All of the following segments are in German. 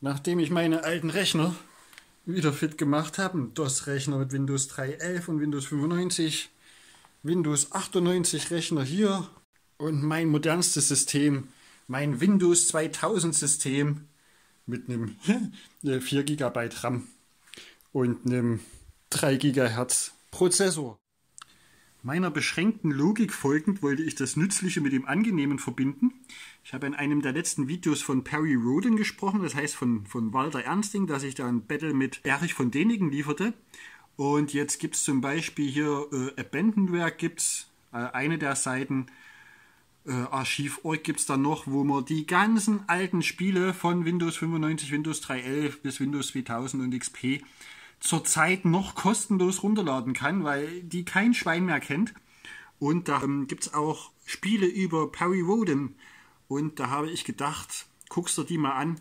Nachdem ich meine alten Rechner wieder fit gemacht habe, DOS-Rechner mit Windows 3.11 und Windows 95, Windows 98 Rechner hier und mein modernstes System, mein Windows 2000 System mit einem 4 GB RAM und einem 3 GHz Prozessor. Meiner beschränkten Logik folgend wollte ich das Nützliche mit dem Angenehmen verbinden. Ich habe in einem der letzten Videos von Perry Roden gesprochen, das heißt von, von Walter Ernsting, dass ich da ein Battle mit Erich von Denigen lieferte. Und jetzt gibt es zum Beispiel hier äh, Abandonware, gibt es äh, eine der Seiten, äh, Archiv.org gibt es dann noch, wo man die ganzen alten Spiele von Windows 95, Windows 3.11 bis Windows 2000 und XP zurzeit noch kostenlos runterladen kann, weil die kein Schwein mehr kennt. Und da ähm, gibt es auch Spiele über Perry Roden. Und da habe ich gedacht, guckst du die mal an,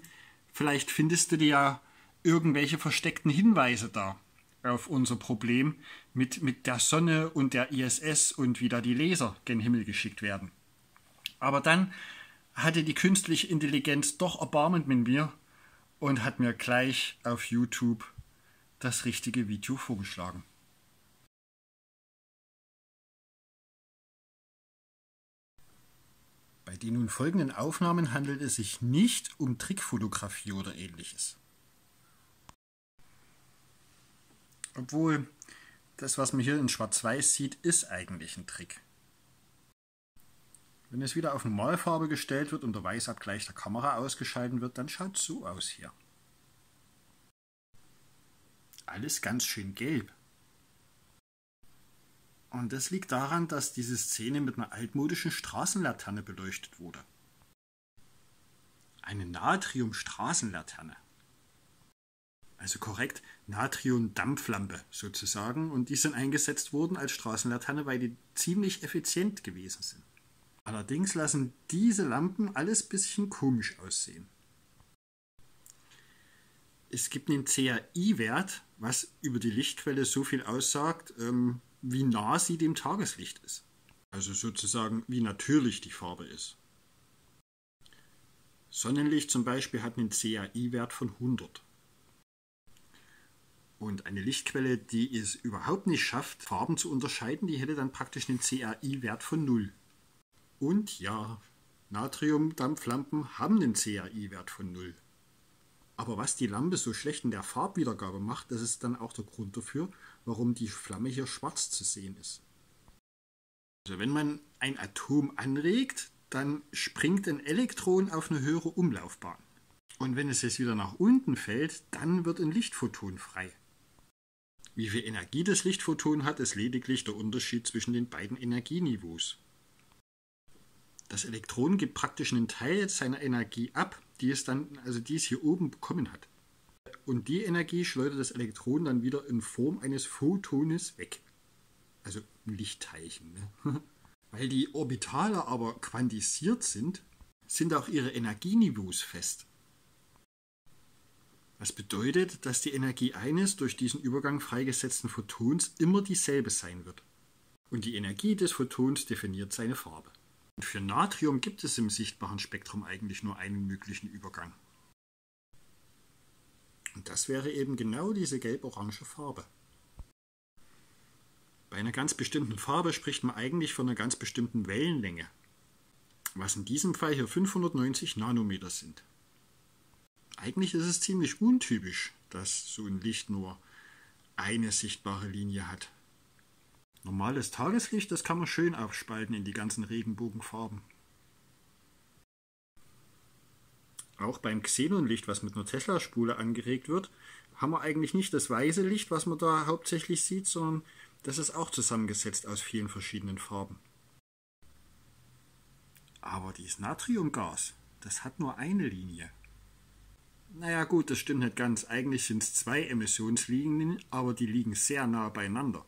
vielleicht findest du dir ja irgendwelche versteckten Hinweise da auf unser Problem mit, mit der Sonne und der ISS und wie da die Laser gen Himmel geschickt werden. Aber dann hatte die künstliche Intelligenz doch Erbarmen mit mir und hat mir gleich auf YouTube das richtige Video vorgeschlagen. Bei den nun folgenden Aufnahmen handelt es sich nicht um Trickfotografie oder ähnliches. Obwohl das, was man hier in Schwarz-Weiß sieht, ist eigentlich ein Trick. Wenn es wieder auf Normalfarbe gestellt wird und der Weißabgleich der Kamera ausgeschaltet wird, dann schaut es so aus hier alles ganz schön gelb. Und das liegt daran, dass diese Szene mit einer altmodischen Straßenlaterne beleuchtet wurde. Eine Natrium-Straßenlaterne. Also korrekt, Natrium-Dampflampe sozusagen. Und die sind eingesetzt worden als Straßenlaterne, weil die ziemlich effizient gewesen sind. Allerdings lassen diese Lampen alles bisschen komisch aussehen. Es gibt einen CAI-Wert, was über die Lichtquelle so viel aussagt, ähm, wie nah sie dem Tageslicht ist. Also sozusagen, wie natürlich die Farbe ist. Sonnenlicht zum Beispiel hat einen CAI-Wert von 100. Und eine Lichtquelle, die es überhaupt nicht schafft, Farben zu unterscheiden, die hätte dann praktisch einen CAI-Wert von 0. Und ja, Natriumdampflampen haben einen CAI-Wert von 0. Aber was die Lampe so schlecht in der Farbwiedergabe macht, das ist dann auch der Grund dafür, warum die Flamme hier schwarz zu sehen ist. Also wenn man ein Atom anregt, dann springt ein Elektron auf eine höhere Umlaufbahn. Und wenn es jetzt wieder nach unten fällt, dann wird ein Lichtphoton frei. Wie viel Energie das Lichtphoton hat, ist lediglich der Unterschied zwischen den beiden Energieniveaus. Das Elektron gibt praktisch einen Teil seiner Energie ab, die es dann, also die es hier oben bekommen hat. Und die Energie schleudert das Elektron dann wieder in Form eines Photones weg. Also Lichtteilchen. Ne? Weil die Orbitale aber quantisiert sind, sind auch ihre Energieniveaus fest. Was bedeutet, dass die Energie eines durch diesen Übergang freigesetzten Photons immer dieselbe sein wird. Und die Energie des Photons definiert seine Farbe. Für Natrium gibt es im sichtbaren Spektrum eigentlich nur einen möglichen Übergang. Und das wäre eben genau diese gelb-orange Farbe. Bei einer ganz bestimmten Farbe spricht man eigentlich von einer ganz bestimmten Wellenlänge, was in diesem Fall hier 590 Nanometer sind. Eigentlich ist es ziemlich untypisch, dass so ein Licht nur eine sichtbare Linie hat. Normales Tageslicht, das kann man schön aufspalten in die ganzen Regenbogenfarben. Auch beim Xenonlicht, was mit einer Tesla-Spule angeregt wird, haben wir eigentlich nicht das weiße Licht, was man da hauptsächlich sieht, sondern das ist auch zusammengesetzt aus vielen verschiedenen Farben. Aber dieses Natriumgas, das hat nur eine Linie. Naja gut, das stimmt nicht ganz. Eigentlich sind es zwei Emissionslinien, aber die liegen sehr nah beieinander.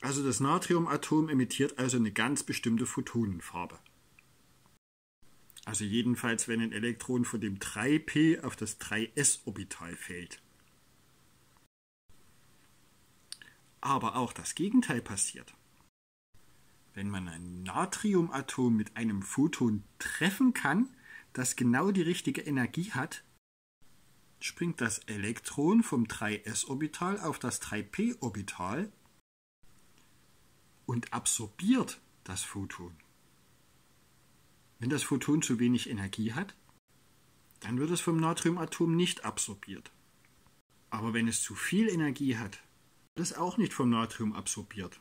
Also das Natriumatom emittiert also eine ganz bestimmte Photonenfarbe. Also jedenfalls, wenn ein Elektron von dem 3p auf das 3s-Orbital fällt. Aber auch das Gegenteil passiert. Wenn man ein Natriumatom mit einem Photon treffen kann, das genau die richtige Energie hat, springt das Elektron vom 3s-Orbital auf das 3p-Orbital und absorbiert das Photon. Wenn das Photon zu wenig Energie hat, dann wird es vom Natriumatom nicht absorbiert. Aber wenn es zu viel Energie hat, wird es auch nicht vom Natrium absorbiert.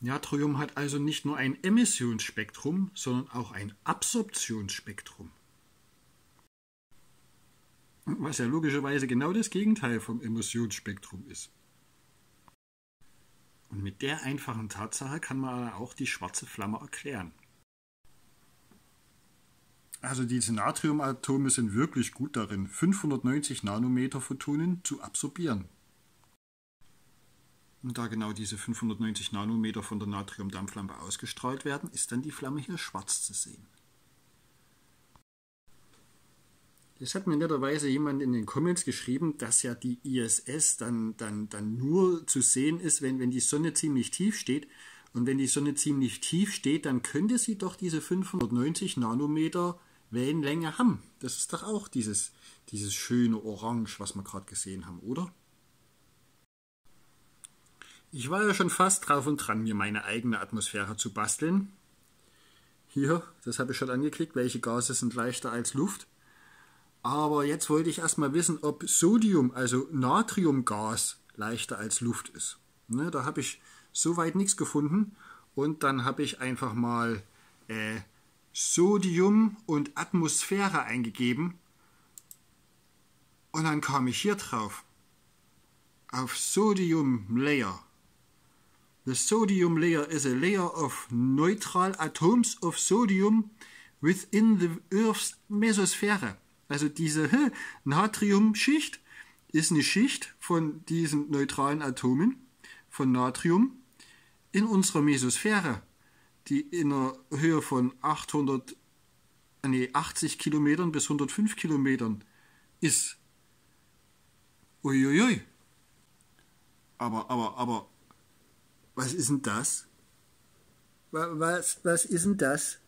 Natrium hat also nicht nur ein Emissionsspektrum, sondern auch ein Absorptionsspektrum. Was ja logischerweise genau das Gegenteil vom Emissionsspektrum ist. Und mit der einfachen Tatsache kann man auch die schwarze Flamme erklären. Also diese Natriumatome sind wirklich gut darin, 590 Nanometer Photonen zu absorbieren. Und da genau diese 590 Nanometer von der Natriumdampflampe ausgestrahlt werden, ist dann die Flamme hier schwarz zu sehen. Es hat mir netterweise jemand in den Comments geschrieben, dass ja die ISS dann, dann, dann nur zu sehen ist, wenn, wenn die Sonne ziemlich tief steht. Und wenn die Sonne ziemlich tief steht, dann könnte sie doch diese 590 Nanometer Wellenlänge haben. Das ist doch auch dieses, dieses schöne Orange, was wir gerade gesehen haben, oder? Ich war ja schon fast drauf und dran, mir meine eigene Atmosphäre zu basteln. Hier, das habe ich schon angeklickt, welche Gase sind leichter als Luft. Aber jetzt wollte ich erstmal wissen, ob Sodium, also Natriumgas, leichter als Luft ist. Ne, da habe ich soweit nichts gefunden. Und dann habe ich einfach mal äh, Sodium und Atmosphäre eingegeben. Und dann kam ich hier drauf. Auf Sodium Layer. The sodium layer is a layer of neutral atoms of sodium within the Earth's Mesosphäre. Also diese Natriumschicht ist eine Schicht von diesen neutralen Atomen von Natrium in unserer Mesosphäre die in einer Höhe von 800, nee, 80 Kilometern bis 105 Kilometern ist. Uiuiui. Aber, aber, aber, was ist denn das? Was, was ist denn das?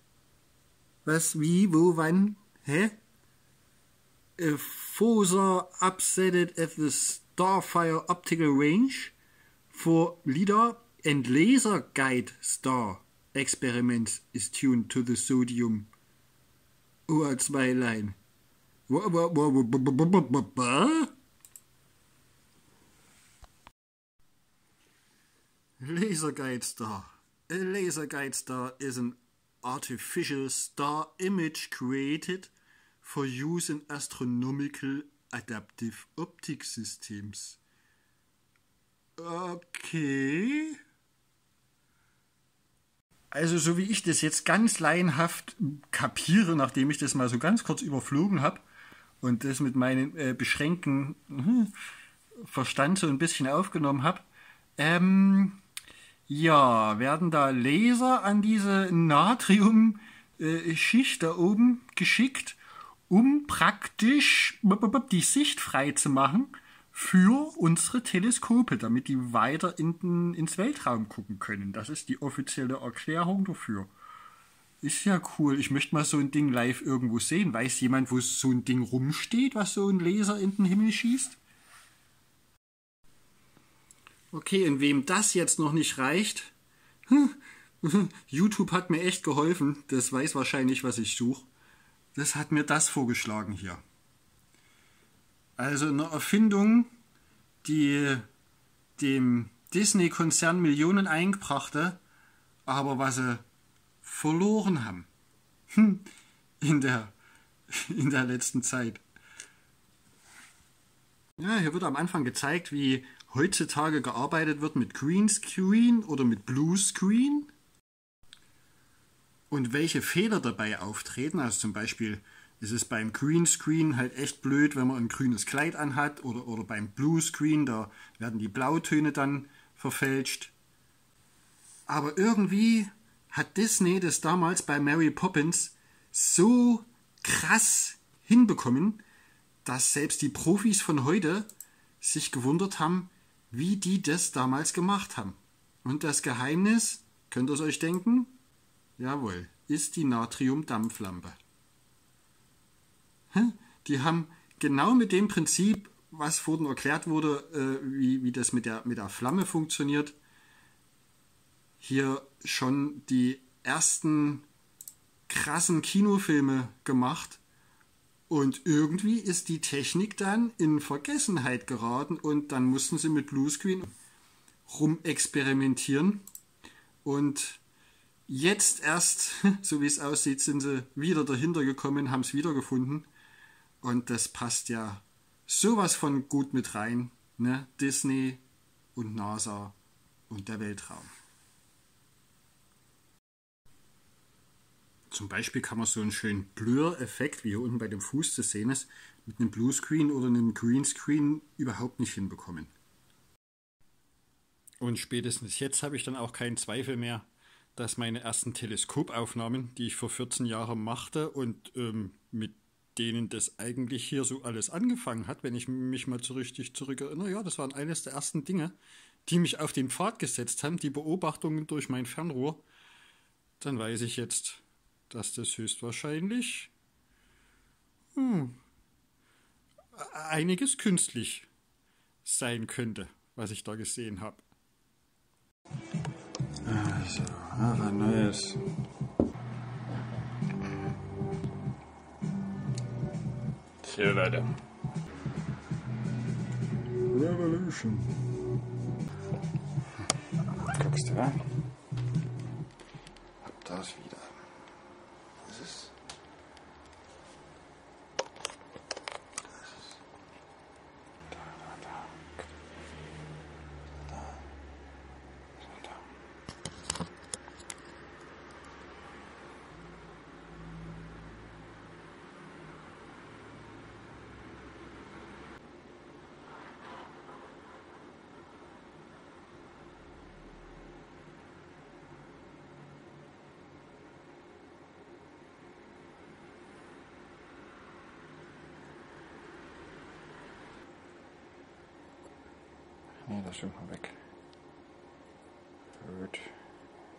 Was, wie, wo, wann? Hä? A phosa upsetted at the Starfire Optical Range for LIDAR and Laser Guide Star experiment is tuned to the sodium. Uhr-2-Line. Laser Guide Star. A laser guide star is an artificial star image created for use in astronomical adaptive optic systems. Okay. Also so wie ich das jetzt ganz laienhaft kapiere, nachdem ich das mal so ganz kurz überflogen habe und das mit meinem äh, beschränkten hm, Verstand so ein bisschen aufgenommen habe, ähm, ja, werden da Laser an diese Natriumschicht äh, da oben geschickt, um praktisch die Sicht frei zu machen für unsere Teleskope, damit die weiter in den, ins Weltraum gucken können. Das ist die offizielle Erklärung dafür. Ist ja cool. Ich möchte mal so ein Ding live irgendwo sehen. Weiß jemand, wo so ein Ding rumsteht, was so ein Laser in den Himmel schießt? Okay, und wem das jetzt noch nicht reicht, YouTube hat mir echt geholfen. Das weiß wahrscheinlich, was ich suche. Das hat mir das vorgeschlagen hier. Also eine Erfindung, die dem Disney-Konzern Millionen eingebrachte, aber was sie verloren haben hm, in der, in der letzten Zeit. Ja, hier wird am Anfang gezeigt, wie heutzutage gearbeitet wird mit Greenscreen oder mit Bluescreen und welche Fehler dabei auftreten. Also zum Beispiel ist es beim Greenscreen halt echt blöd, wenn man ein grünes Kleid anhat oder, oder beim Bluescreen, da werden die Blautöne dann verfälscht. Aber irgendwie hat Disney das damals bei Mary Poppins so krass hinbekommen, dass selbst die Profis von heute sich gewundert haben, wie die das damals gemacht haben. Und das Geheimnis, könnt ihr es euch denken? Jawohl, ist die Natriumdampflampe. Die haben genau mit dem Prinzip, was vorhin erklärt wurde, äh, wie, wie das mit der, mit der Flamme funktioniert, hier schon die ersten krassen Kinofilme gemacht. Und irgendwie ist die Technik dann in Vergessenheit geraten und dann mussten sie mit Bluescreen rumexperimentieren. Und jetzt erst, so wie es aussieht, sind sie wieder dahinter gekommen, haben es wiedergefunden. Und das passt ja sowas von gut mit rein. Ne? Disney und NASA und der Weltraum. Zum Beispiel kann man so einen schönen Blur-Effekt, wie hier unten bei dem Fuß zu sehen ist, mit einem Bluescreen oder einem Greenscreen überhaupt nicht hinbekommen. Und spätestens jetzt habe ich dann auch keinen Zweifel mehr, dass meine ersten Teleskopaufnahmen, die ich vor 14 Jahren machte und ähm, mit denen das eigentlich hier so alles angefangen hat, wenn ich mich mal so richtig zurückerinnere, ja, das waren eines der ersten Dinge, die mich auf den Pfad gesetzt haben, die Beobachtungen durch mein Fernrohr, dann weiß ich jetzt, dass das höchstwahrscheinlich hm, einiges künstlich sein könnte, was ich da gesehen habe. Also, aber neues. So, Leute. Revolution. Guckst du, wa? Das wieder. Nee, das sind wir weg. Gut.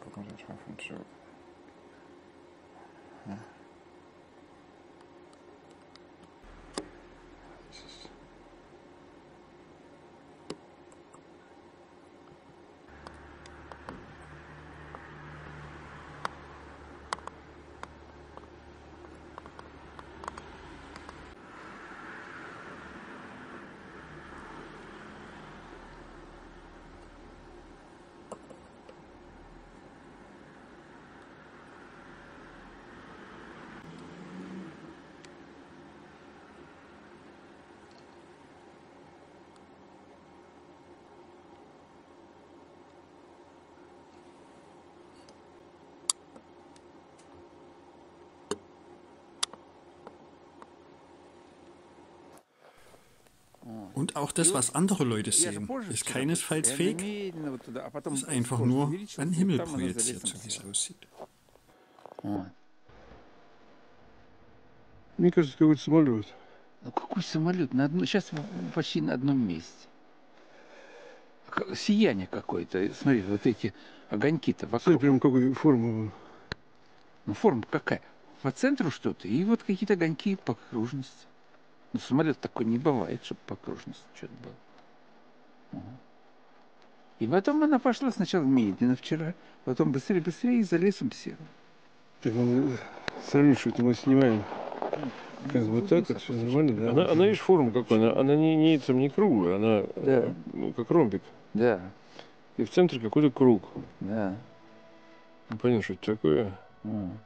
Gucken wir uns mal von so. Ja. Das ist. Und auch das, was andere Leute sehen, ist keinesfalls fake, ist einfach nur ein Himmel projiziert, so wie es aussieht. Мне кажется, какой-то самолет. Ну какой самолет? На одно, сейчас почти на одном месте. К- Сияние какое-то. Смотри, вот эти огоньки-то Смотри, вокруг. прям какой формы. Ну форма какая? По центру что-то, и вот какие-то огоньки по окружности. Ну самолет такой не бывает, чтобы по окружности что-то было. И потом она пошла сначала медленно вчера, потом быстрее-быстрее и за лесом села. Так, ну, сравни, что это мы снимаем. Как вот так вот, все нормально, да? Она, она, видишь, форма какой, она, она не, не, там, не круглая, она Да. ну, как ромбик. Да, И в центре какой-то круг. да. Ну, понятно, что это такое. М.